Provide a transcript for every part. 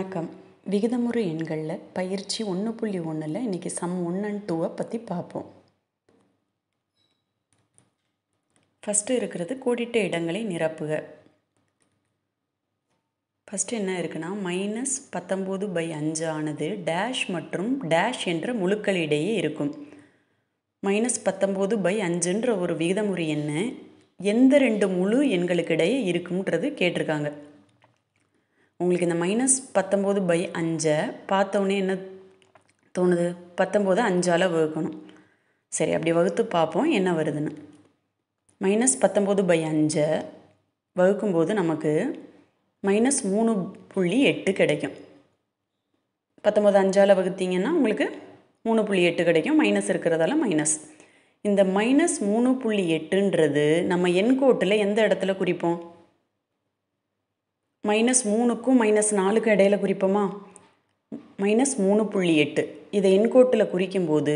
வணக்கம். விகிதமுறை எண்களில் பயிற்சி ஒன்று புள்ளி ஒன்றில் இன்றைக்கி சம் ஒன் அண்ட் டூவை பற்றி பார்ப்போம் ஃபஸ்ட்டு இருக்கிறது கோடிட்ட இடங்களை நிரப்புக. ஃபஸ்ட்டு என்ன இருக்குன்னா மைனஸ் பத்தொம்போது பை அஞ்சு ஆனது டேஷ் மற்றும் டேஷ் என்ற முழுக்களிடையே இருக்கும். மைனஸ் பத்தொம்போது பை அஞ்சுன்ற ஒரு விகிதமுறை எண்ணை எந்த ரெண்டு முழு எண்களுக்கிடையே இருக்கும்ன்றது கேட்டிருக்காங்க. உங்களுக்கு இந்த மைனஸ் பத்தொம்போது பை அஞ்சை பார்த்தோன்னே என்ன தோணுது? பத்தொம்போது அஞ்சால் வகுக்கணும். சரி அப்படி வகுத்து பார்ப்போம் என்ன வருதுன்னு. மைனஸ் பத்தொம்போது பை அஞ்சை வகுக்கும்போது நமக்கு மைனஸ் மூணு புள்ளி எட்டு கிடைக்கும். பத்தொம்போது அஞ்சால் வகுத்தீங்கன்னா உங்களுக்கு மூணு புள்ளி எட்டு கிடைக்கும். மைனஸ் இருக்கிறதால மைனஸ் இந்த மைனஸ் மூணு புள்ளி எட்டுன்றது நம்ம எண்கோட்டில் எந்த இடத்துல குறிப்போம்? மைனஸ் மூணுக்கும் மைனஸ் நாலுக்கும் இடையில குறிப்போமா? மைனஸ் மூணு புள்ளி எட்டு. இதை எண்கோட்டில் குறிக்கும்போது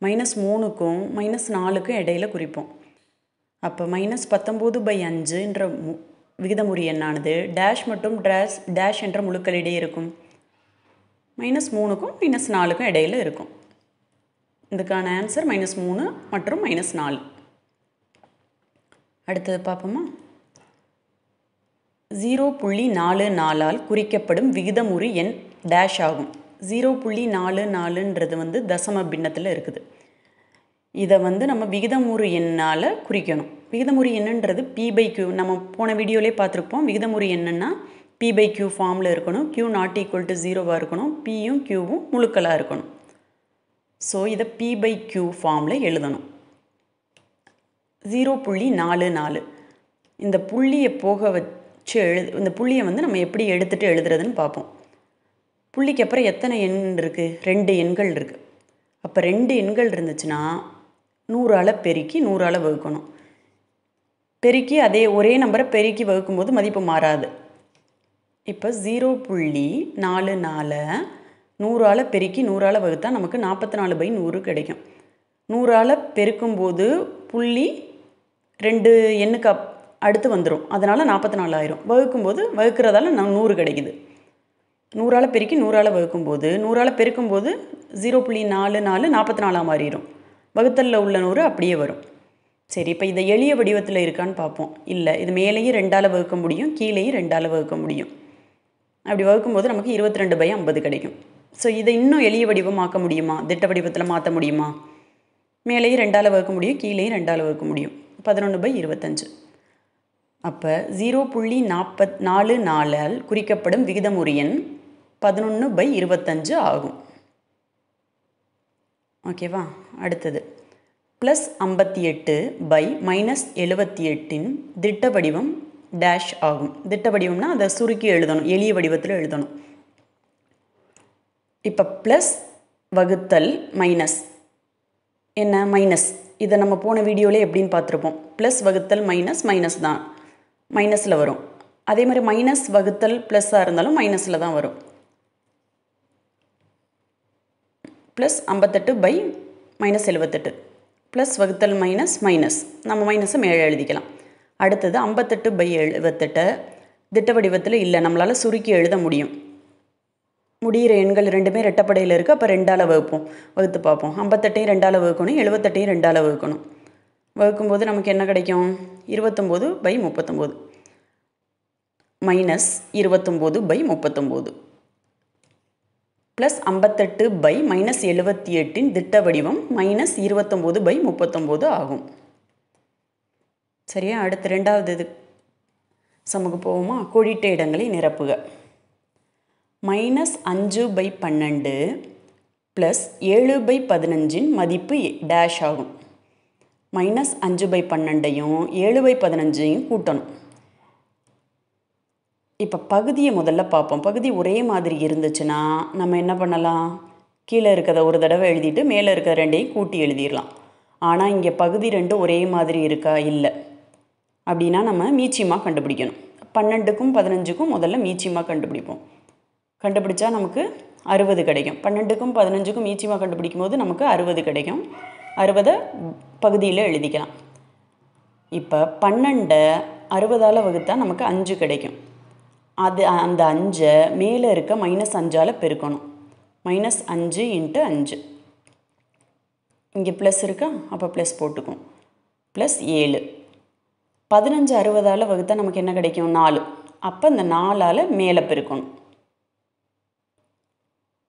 மைனஸ் மூணுக்கும் மைனஸ் நாலுக்கும் இடையில குறிப்போம். அப்போ மைனஸ் பத்தொம்போது பை அஞ்சுன்ற மு விகிதமுறி எண்ணானது டேஷ் மற்றும் டேஷ் டேஷ் என்ற முழுக்களிடையே இருக்கும். மைனஸ் மூணுக்கும் மைனஸ் நாலுக்கும் இடையில இருக்கும். இதுக்கான ஆன்சர் மைனஸ் மூணு மற்றும் மைனஸ் நாலு. அடுத்தது பார்ப்போமா? ஜீரோ புள்ளி நாலு நாலால் குறிக்கப்படும் விகிதமுறு எண் டேஷ் ஆகும். ஜீரோ புள்ளி நாலு நாலுன்றது வந்து தசம பின்னத்தில் இருக்குது. இதை வந்து நம்ம விகிதமுறு எண்ணால் குறிக்கணும். விகிதமுறு எண்ணுன்றது பி பை கியூ நம்ம போன வீடியோலேயே பார்த்துருப்போம். விகிதமுறு எண்ணுன்னா பி பை கியூ ஃபார்மில் இருக்கணும். கியூ நாட் ஈக்குவல் டு ஜீரோவாக இருக்கணும். பியும் கியூவும் முழுக்களாக இருக்கணும். ஸோ இதை பி பை கியூ ஃபார்மில் எழுதணும். ஜீரோ புள்ளி நாலு நாலு. இந்த புள்ளியை போக வச்சு எழுது இந்த புள்ளியை வந்து நம்ம எப்படி எடுத்துகிட்டு எழுதுறதுன்னு பார்ப்போம். புள்ளிக்கு அப்புறம் எத்தனை எண் இருக்குது ரெண்டு எண்கள் இருக்குது அப்போ ரெண்டு எண்கள் இருந்துச்சுன்னா நூறால் பெருக்கி நூறால் வகுக்கணும். பெருக்கி அதே ஒரே நம்பரை பெருக்கி வகுக்கும்போது மதிப்பு மாறாது. இப்போ ஜீரோ புள்ளி நாலு நாலு நூறால் பெருக்கி நூறால் வகுத்தா நமக்கு நாற்பத்தி நாலு பை நூறு கிடைக்கும். நூறால் பெருக்கும்போது புள்ளி ரெண்டு எண்ணுக்கு அப் அடுத்து வந்துடும் அதனால் நாற்பத்தி நாலு ஆயிரும் வகுக்கும்போது வகுக்கிறதால நம் நூறு கிடைக்குது. நூறால் பெருக்கி நூறால் வகுக்கும்போது நூறால் பெருக்கும்போது ஜீரோ புள்ளி நாலு நாலு நாற்பத்தி நாலாக மாறிடும் வகுத்தலில் உள்ள நூறு அப்படியே வரும். சரி இப்போ இதை எளிய வடிவத்தில் இருக்கான்னு பார்ப்போம் இல்லை இது மேலேயும் ரெண்டால் வகுக்க முடியும் கீழேயும் ரெண்டால் வகுக்க முடியும். அப்படி வகுக்கும்போது நமக்கு இருபத்தி ரெண்டு பை ஐம்பது கிடைக்கும். ஸோ இதை இன்னும் எளிய வடிவமாக்க முடியுமா? திட்ட வடிவத்தில் மாற்ற முடியுமா? மேலேயும் ரெண்டால் வகுக்க முடியும் கீழேயும் ரெண்டால் வகுக்க முடியும். பதினொன்று பை இருபத்தஞ்சு. அப்போ ஜீரோ புள்ளி நாற்பத் நாலு நாலால் குறிக்கப்படும் விகிதமுறு எண் பதினொன்று பை இருபத்தஞ்சு ஆகும். ஓகேவா அடுத்தது. ப்ளஸ் ஐம்பத்தி எட்டு பை மைனஸ் எழுபத்தி எட்டின் திட்ட வடிவம் டேஷ் ஆகும். திட்ட வடிவம்னா அதை சுருக்கி எழுதணும். எளிய வடிவத்தில் எழுதணும். இப்போ ப்ளஸ் வகுத்தல் மைனஸ் என்ன? மைனஸ் இதை நம்ம போன வீடியோவில் எப்படின்னு பார்த்துருப்போம். ப்ளஸ் வகுத்தல் மைனஸ் மைனஸ் தான். மைனஸில் வரும். அதே மாதிரி மைனஸ் வகுத்தல் ப்ளஸ்ஸாக இருந்தாலும் மைனஸில் தான் வரும். ப்ளஸ் ஐம்பத்தெட்டு பை மைனஸ் எழுபத்தெட்டு ப்ளஸ் வகுத்தல் மைனஸ் மைனஸ் நம்ம மைனஸை மேலே எழுதிக்கலாம். அடுத்தது ஐம்பத்தெட்டு பை எழுபத்தெட்டை திட்ட வடிவத்தில் இல்லை நம்மளால் சுருக்கி எழுத முடியும். முடிகிற எண்கள் ரெண்டுமே ரெட்டப்படையில் இருக்குது அப்போ ரெண்டால் வகுப்போம். வகுத்து பார்ப்போம். ஐம்பத்தெட்டையும் ரெண்டால் வகுக்கணும் எழுபத்தெட்டையும் ரெண்டால் வகுக்கணும். வகுக்கும்போது நமக்கு என்ன கிடைக்கும்? இருபத்தொம்போது பை முப்பத்தொம்போது. மைனஸ் இருபத்தொம்போது பை முப்பத்தொம்போது. ப்ளஸ் ஐம்பத்தெட்டு பை மைனஸ் எழுபத்தி எட்டின் திட்ட வடிவம் மைனஸ் இருபத்தொம்போது பை முப்பத்தொம்போது ஆகும். சரியா? அடுத்து ரெண்டாவது இது. சமூக போவோமா? கோடிட்ட இடங்களை நிரப்புக. மைனஸ் அஞ்சு பை பன்னெண்டு ப்ளஸ் ஏழு பை பதினஞ்சின் மதிப்பு டேஷ் ஆகும். மைனஸ் அஞ்சு பை பன்னெண்டையும் ஏழு பை பதினஞ்சையும் கூட்டணும். இப்போ பகுதியை முதல்ல பார்ப்போம். பகுதி ஒரே மாதிரி இருந்துச்சுன்னா நம்ம என்ன பண்ணலாம்? கீழே இருக்கிறத ஒரு தடவை எழுதிட்டு மேலே இருக்கிற ரெண்டையும் கூட்டி எழுதிடலாம். ஆனால் இங்கே பகுதி ரெண்டும் ஒரே மாதிரி இருக்கா? இல்லை. அப்படின்னா நம்ம மீச்சியமாக கண்டுபிடிக்கணும். பன்னெண்டுக்கும் பதினஞ்சுக்கும் முதல்ல மீச்சியமாக கண்டுபிடிப்போம். கண்டுபிடிச்சா நமக்கு அறுபது கிடைக்கும். பன்னெண்டுக்கும் பதினஞ்சுக்கும் மீச்சியமாக கண்டுபிடிக்கும் போது நமக்கு அறுபது கிடைக்கும். அறுபதை பகுதியில் எழுதிக்கலாம். இப்போ பன்னெண்டை அறுபதால் வகுத்தா நமக்கு அஞ்சு கிடைக்கும். அது அந்த அஞ்சை மேலே இருக்க மைனஸ் அஞ்சால் பெருக்கணும். மைனஸ் அஞ்சு இன்ட்டு அஞ்சு. இங்கே ப்ளஸ் இருக்கா? அப்போ ப்ளஸ் போட்டுக்கும். ப்ளஸ் ஏழு. பதினஞ்சு அறுபதால் வகுத்தா நமக்கு என்ன கிடைக்கும்? நாலு. அப்போ இந்த நாலால் மேலே பெருக்கணும்.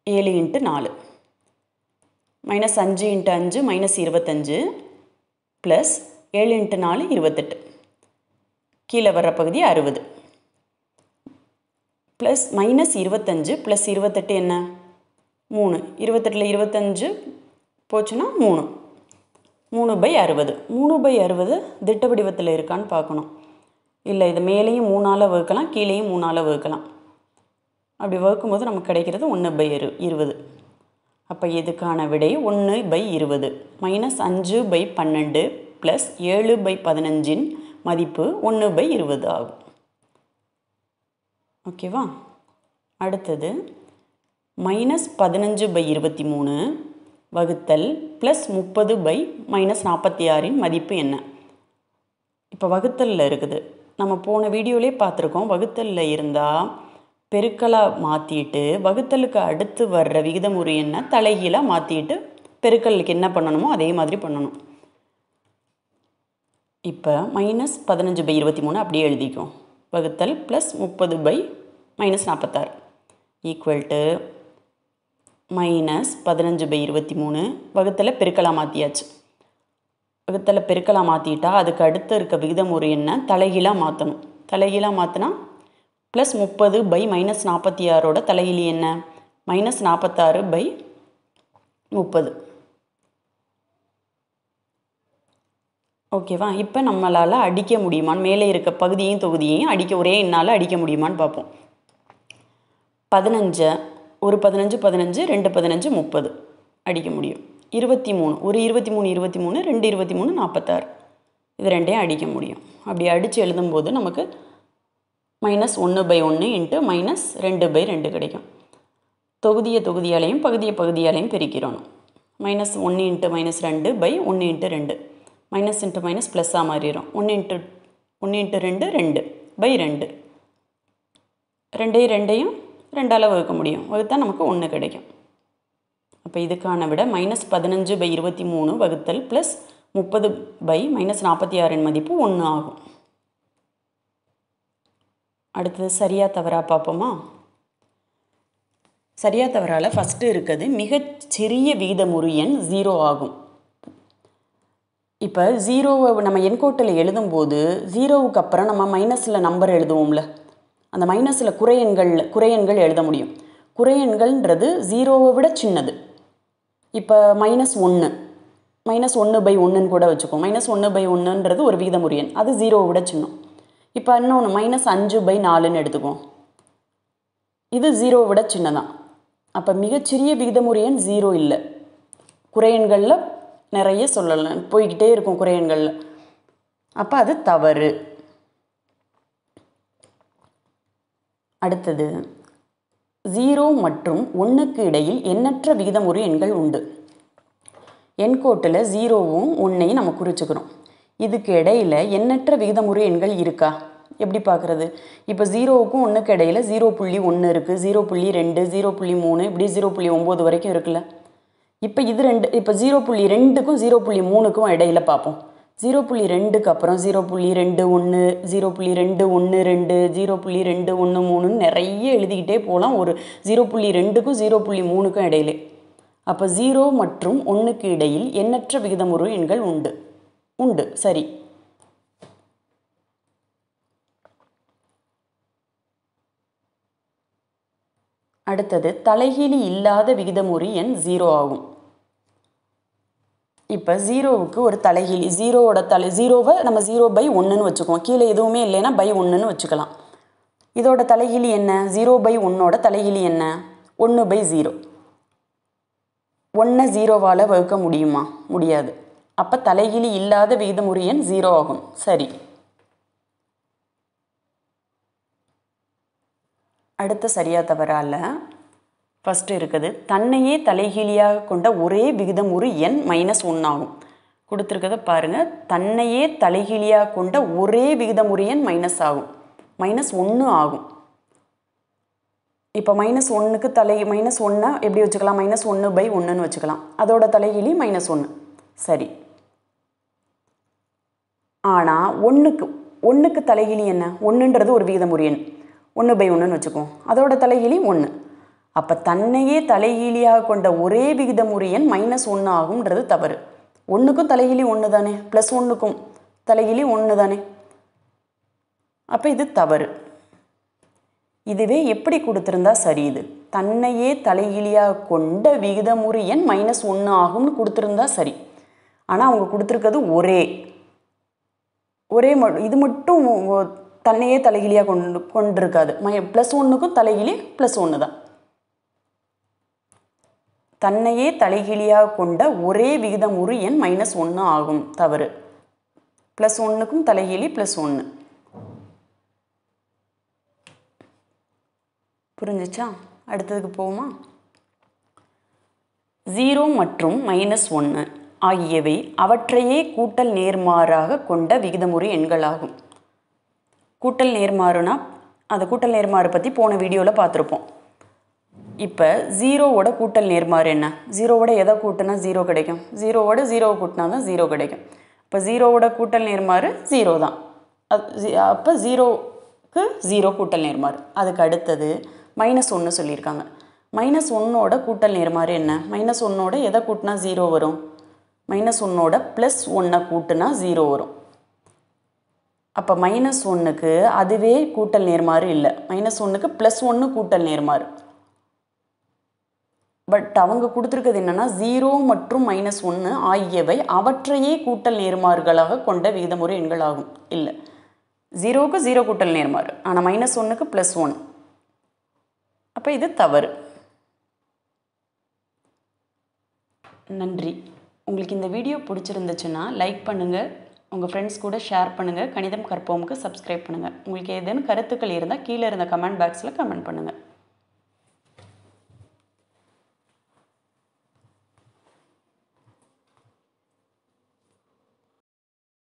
ஏழு இன்ட்டு நாலு. மைனஸ் அஞ்சு இன்ட்டு அஞ்சு மைனஸ் இருபத்தஞ்சு ப்ளஸ் ஏழு இன்ட்டு நாலு இருபத்தெட்டு. கீழே வர்ற பகுதி அறுபது. ப்ளஸ் மைனஸ் இருபத்தஞ்சு ப்ளஸ் இருபத்தெட்டு என்ன? மூணு. இருபத்தெட்டில் இருபத்தஞ்சு போச்சுன்னா மூணு. மூணு பை அறுபது. மூணு பை அறுபது திட்ட வடிவத்தில் இருக்கான்னு பார்க்கணும். இல்லை இது மேலேயும் மூணால் வகுக்கலாம் கீழேயும் மூணால் வகுக்கலாம். அப்படி வகுக்கும்போது நமக்கு கிடைக்கிறது ஒன்று பை இரு இருபது. அப்போ இதுக்கான விடை? ஒன்று பை இருபது. மைனஸ் அஞ்சு பை பன்னெண்டு ப்ளஸ் ஏழு பை பதினஞ்சின் மதிப்பு ஒன்று பை இருபது ஆகும். ஓகேவா அடுத்தது மைனஸ் பதினஞ்சு பை இருபத்தி மூணு வகுத்தல் ப்ளஸ் முப்பது பை மைனஸ் நாற்பத்தி ஆறின் மதிப்பு என்ன? இப்போ வகுத்தலில் இருக்குது. நம்ம போன வீடியோலே பார்த்துருக்கோம். வகுத்தலில் இருந்தால் பெருக்கலாக மாற்றிட்டு வகுத்தலுக்கு அடுத்து வர்ற விகிதமுறை என்ன? தலைகீழாக மாற்றிட்டு பெருக்கலுக்கு என்ன பண்ணணுமோ அதே மாதிரி பண்ணணும். இப்போ மைனஸ் பதினஞ்சு பை இருபத்தி மூணு அப்படியே எழுதிக்கும் வகுத்தல் ப்ளஸ் முப்பது பை மைனஸ் நாற்பத்தாறு ஈக்குவல் டு மைனஸ் பதினஞ்சு பை இருபத்தி மூணு. வகுத்தலை பெருக்கலாக மாற்றியாச்சு வகுத்தலை பெருக்கலாக மாற்றிட்டா அதுக்கு அடுத்து இருக்க விகிதமுறை என்ன? தலைகீழாக மாற்றணும் தலைகீழாக மாற்றினா ப்ளஸ் முப்பது பை மைனஸ் நாற்பத்தி ஆறோட தலையிலி என்ன? மைனஸ் நாற்பத்தாறு பை முப்பது. ஓகேவா இப்போ நம்மளால் அடிக்க முடியுமான்னு மேலே இருக்க பகுதியையும் தொகுதியையும் அடிக்க ஒரே என்னால் அடிக்க முடியுமான்னு பார்ப்போம். பதினஞ்சை ஒரு பதினஞ்சு பதினஞ்சு ரெண்டு பதினஞ்சு முப்பது அடிக்க முடியும். இருபத்தி மூணு ஒரு இருபத்தி மூணு இருபத்தி மூணு ரெண்டு இருபத்தி மூணு நாற்பத்தாறு. இது ரெண்டையும் அடிக்க முடியும். அப்படி அடித்து எழுதும்போது நமக்கு மைனஸ் ஒன்று பை ஒன்று இன்ட்டு மைனஸ் ரெண்டு பை ரெண்டு கிடைக்கும். தொகுதியை தொகுதியாலையும் பகுதியை பகுதியாலையும் பிரிக்கிறோம். மைனஸ் ஒன்று இன்ட்டு மைனஸ் ரெண்டு பை ஒன்று இன்ட்டு ரெண்டு. மைனஸ் இன்ட்டு மைனஸ் ப்ளஸ்ஸாக மாறிடும். ஒன்று இன்ட்டு ஒன்று இன்ட்டு ரெண்டு ரெண்டு பை ரெண்டு. ரெண்டையும் ரெண்டையும் ரெண்டால் வகுக்க முடியும். வகுத்தா நமக்கு ஒன்று கிடைக்கும். அப்போ இதுக்கான விட மைனஸ் பதினஞ்சு பை இருபத்தி மூணு வகுத்தல் ப்ளஸ் முப்பது பை மைனஸ் நாற்பத்தி ஆறின் மதிப்பு ஒன்று ஆகும். அடுத்தது சரியா தவறா பார்ப்போமா? சரியா தவறால் ஃபஸ்ட்டு இருக்கிறது மிகச்சிறிய சிறிய எண் ஜீரோ ஆகும். இப்போ ஜீரோவை நம்ம எண்கோட்டில் எழுதும்போது ஜீரோவுக்கு அப்புறம் நம்ம மைனஸில் நம்பர் எழுதுவோம்ல. அந்த மைனஸில் குறையெண்கள் குறையெண்கள் எழுத முடியும். குறையெண்கள்ன்றது ஜீரோவை விட சின்னது. இப்போ மைனஸ் ஒன்று மைனஸ் ஒன்று பை ஒன்றுன்னு கூட வச்சுக்கோம் மைனஸ் ஒன்று பை ஒன்றுன்றது ஒரு விகிதமுறு எண். அது ஜீரோவை விட சின்னம். இப்போ இன்னொன்று மைனஸ் அஞ்சு பை நாலுன்னு எடுத்துக்குவோம். இது ஜீரோவை விட சின்னதான் அப்போ மிகச்சிறிய விகிதமுறை எண் ஜீரோ இல்லை. குறையன்களில் நிறைய சொல்லலாம். போய்கிட்டே இருக்கும் குறையன்களில். அப்போ அது தவறு. அடுத்தது ஜீரோ மற்றும் ஒன்றுக்கு இடையில் எண்ணற்ற விகிதமுறை எண்கள் உண்டு எண்கோட்டில் ஜீரோவும் ஒன்றையும் நம்ம குறிச்சுக்கிறோம். இதுக்கு இடையில் எண்ணற்ற விகிதமுறை எண்கள் இருக்கா எப்படி பார்க்குறது இப்போ ஜீரோவுக்கும் ஒன்றுக்கு இடையில் ஜீரோ புள்ளி ஒன்று இருக்குது ஜீரோ புள்ளி ரெண்டு ஜீரோ புள்ளி மூணு இப்படி ஜீரோ புள்ளி ஒம்பது வரைக்கும் இருக்குல்ல இப்போ இது ரெண்டு இப்போ ஜீரோ புள்ளி ரெண்டுக்கும் ஜீரோ புள்ளி மூணுக்கும் இடையில பார்ப்போம் ஜீரோ புள்ளி ரெண்டுக்கு அப்புறம் ஜீரோ புள்ளி ரெண்டு ஒன்று ஜீரோ புள்ளி ரெண்டு ஒன்று ரெண்டு ஜீரோ புள்ளி ரெண்டு ஒன்று மூணுன்னு நிறைய எழுதிக்கிட்டே போகலாம் ஒரு ஜீரோ புள்ளி ரெண்டுக்கும் ஜீரோ புள்ளி மூணுக்கும் இடையிலே அப்போ ஜீரோ மற்றும் ஒன்றுக்கு இடையில் எண்ணற்ற விகிதமுறு எண்கள் உண்டு உண்டு. சரி. அடுத்தது தலைகீழி இல்லாத விகிதமுறி எண் ஜீரோ ஆகும். இப்போ ஜீரோவுக்கு ஒரு தலைகீழி ஜீரோவோட தலை ஜீரோவை நம்ம ஜீரோ பை ஒன்றுன்னு வச்சுக்குவோம். கீழே எதுவுமே இல்லைன்னா பை ஒன்றுன்னு வச்சுக்கலாம். இதோட தலைகீழி என்ன? ஜீரோ பை ஒன்னோட தலைகீழி என்ன? ஒன்று பை ஜீரோ ஒன்றை ஜீரோவால் வகுக்க முடியுமா? முடியாது. அப்போ தலைகிலி இல்லாத விகிதமுறு எண் ஜீரோ ஆகும். சரி. அடுத்த சரியா தவறால. ஃபஸ்ட்டு இருக்குது. தன்னையே தலைகீழியாக கொண்ட ஒரே விகிதம் ஒரு எண் மைனஸ் ஒன்றாகும் கொடுத்துருக்கத பாருங்கள் தன்னையே தலைகீழியாக கொண்ட ஒரே விகிதம் ஒரு எண் மைனஸ் ஆகும். மைனஸ் ஒன்று ஆகும். இப்போ மைனஸ் ஒன்றுக்கு தலை மைனஸ் ஒன்றை எப்படி வச்சுக்கலாம்? மைனஸ் ஒன்று பை ஒன்றுன்னு வச்சுக்கலாம். அதோட தலைகிலி மைனஸ் ஒன்று சரி. ஆனால் ஒன்றுக்கு ஒன்றுக்கு தலைகிலி என்ன? ஒன்றுன்றது ஒரு விகிதமுறு எண் ஒன்று பை ஒன்றுன்னு வச்சுக்குவோம். அதோட தலைகிலி ஒன்று அப்போ தன்னையே தலைகீழியாக கொண்ட ஒரே விகிதமுறு எண் மைனஸ் ஒன்று ஆகும்ன்றது தவறு. ஒன்றுக்கும் தலைகிலி ஒன்று தானே? ப்ளஸ் ஒன்றுக்கும் தலைகிலி ஒன்று தானே? அப்போ இது தவறு. இதுவே எப்படி கொடுத்துருந்தா சரி இது? தன்னையே தலைகிலியாக கொண்ட விகிதமுறு எண் மைனஸ் ஒன்று ஆகும்னு கொடுத்துருந்தா சரி. ஆனால் அவங்க கொடுத்துருக்கிறது ஒரே. ஒரே ம இது மட்டும் தன்னையே தலைகிலியாக கொண்டு கொண்டிருக்காது. மை ப்ளஸ் ஒன்றுக்கும் தலைகிலி ப்ளஸ் ஒன்று தான். தன்னையே தலைகிலியாக கொண்ட ஒரே விகிதம் ஒரு எண் மைனஸ் ஒன்று ஆகும். தவறு. ப்ளஸ் ஒன்றுக்கும் தலைகிலி ப்ளஸ் ஒன்று புரிஞ்சிச்சா? அடுத்ததுக்கு போவோமா? ஜீரோ மற்றும் மைனஸ் ஒன்று ஆகியவை அவற்றையே கூட்டல் நேர்மாறாக கொண்ட விகிதமுறை எண்களாகும். கூட்டல் நேர்மாறுனா அந்த கூட்டல் நேர்மாறு பற்றி போன வீடியோவில் பார்த்துருப்போம் இப்போ ஜீரோவோட கூட்டல் நேர்மாறு என்ன? ஜீரோவோட எதை கூட்டினா ஜீரோ கிடைக்கும்? ஜீரோவோட ஜீரோவை கூட்டினா தான் ஜீரோ கிடைக்கும். இப்போ ஜீரோவோட கூட்டல் நேர்மாறு ஜீரோ தான். அது அப்போ ஜீரோக்கு ஜீரோ கூட்டல் நேர்மாறு. அதுக்கு அடுத்தது மைனஸ் ஒன்று சொல்லியிருக்காங்க. மைனஸ் ஒன்னோட கூட்டல் நேர்மாறு என்ன? மைனஸ் ஒன்னோட எதை கூட்டினா ஜீரோ வரும்? மைனஸ் ஒன்னோட ப்ளஸ் ஒன்றை கூட்டுனா ஜீரோ வரும். அப்போ மைனஸ் ஒன்றுக்கு அதுவே கூட்டல் நேர்மாறு இல்லை. மைனஸ் ஒன்றுக்கு ப்ளஸ் ஒன்று கூட்டல் நேர்மாறு. பட் அவங்க கொடுத்துருக்கிறது என்னன்னா ஜீரோ மற்றும் மைனஸ் ஒன்று ஆகியவை அவற்றையே கூட்டல் நேர்மாறுகளாக கொண்ட விகிதமுறை எண்களாகும். இல்லை. ஜீரோவுக்கு ஜீரோ கூட்டல் நேர்மாறு. ஆனால் மைனஸ் ஒன்றுக்கு ப்ளஸ் ஒன் அப்போ இது தவறு. நன்றி. உங்களுக்கு இந்த வீடியோ பிடிச்சிருந்துச்சுன்னா லைக் பண்ணுங்கள் உங்கள் ஃப்ரெண்ட்ஸ் கூட ஷேர் பண்ணுங்கள் கணிதம் கற்போமுக்கு சப்ஸ்கிரைப் பண்ணுங்கள் உங்களுக்கு ஏதேனும் கருத்துக்கள் இருந்தால் கீழே இருந்த கமெண்ட் பாக்ஸில் கமெண்ட் பண்ணுங்கள்